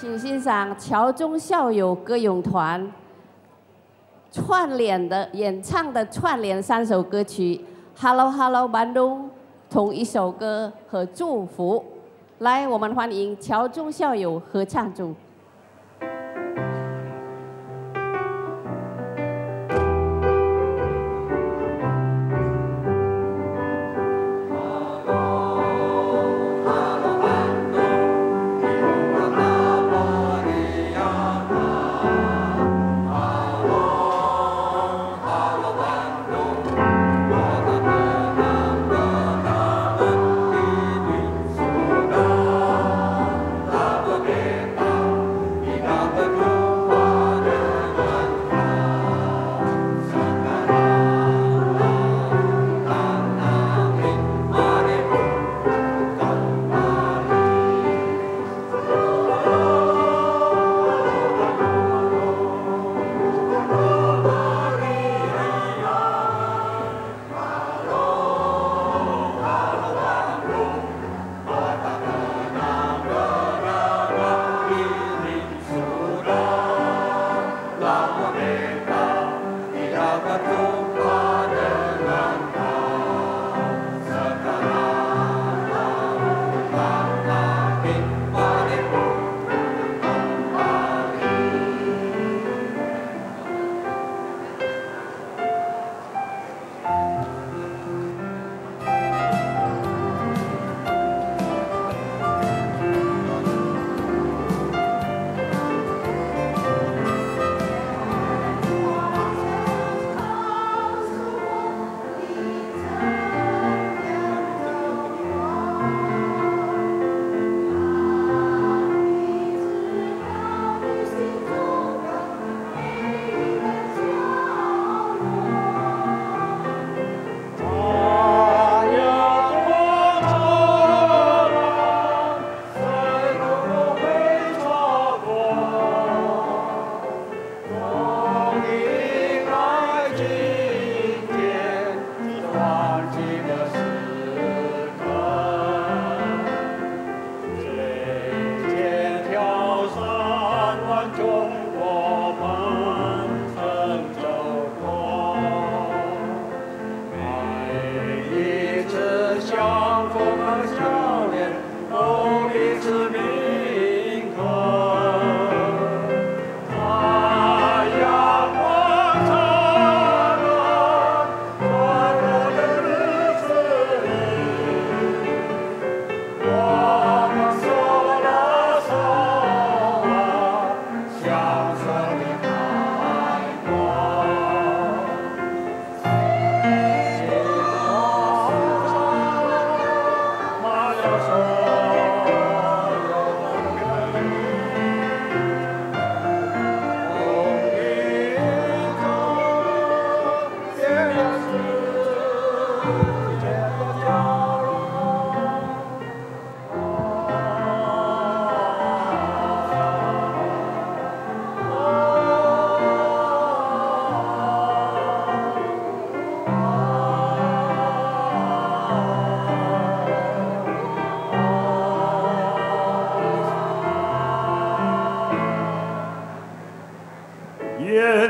请欣赏桥中校友歌咏团串联的演唱的串联三首歌曲《Hello Hello 班东》同一首歌和祝福。来，我们欢迎桥中校友合唱组。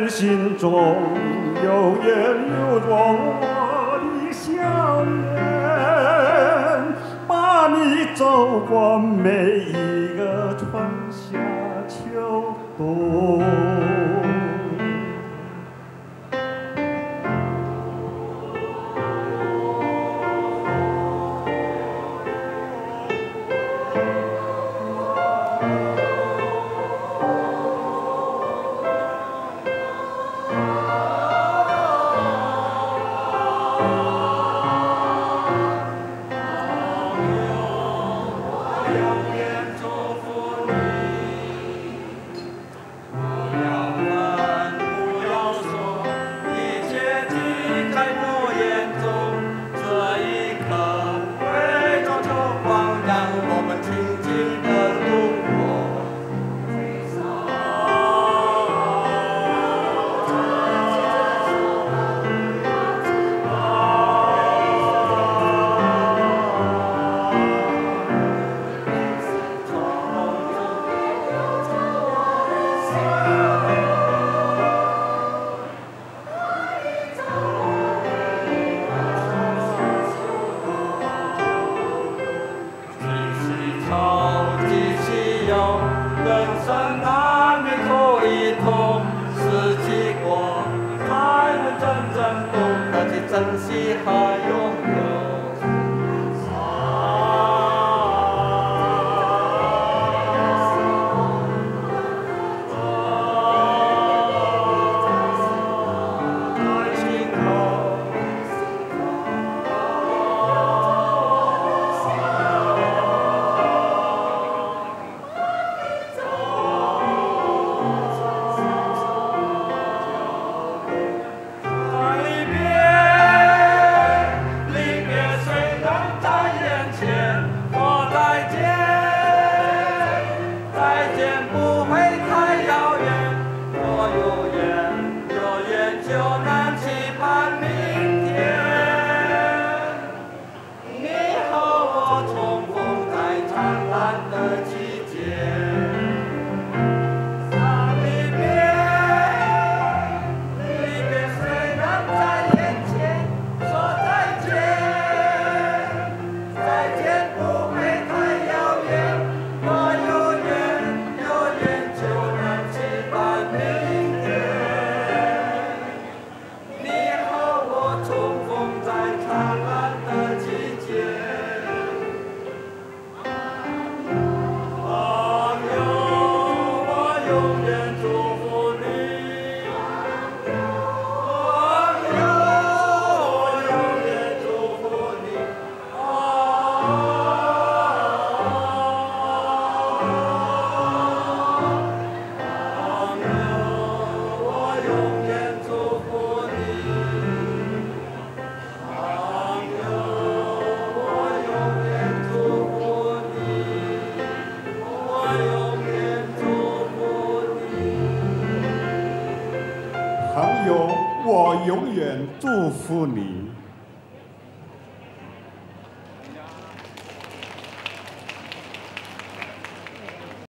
心中永远流着我的笑脸，把你走过每一人生难免遭一痛，失去过，才能真正懂得去珍惜和拥有。有我永远祝福你。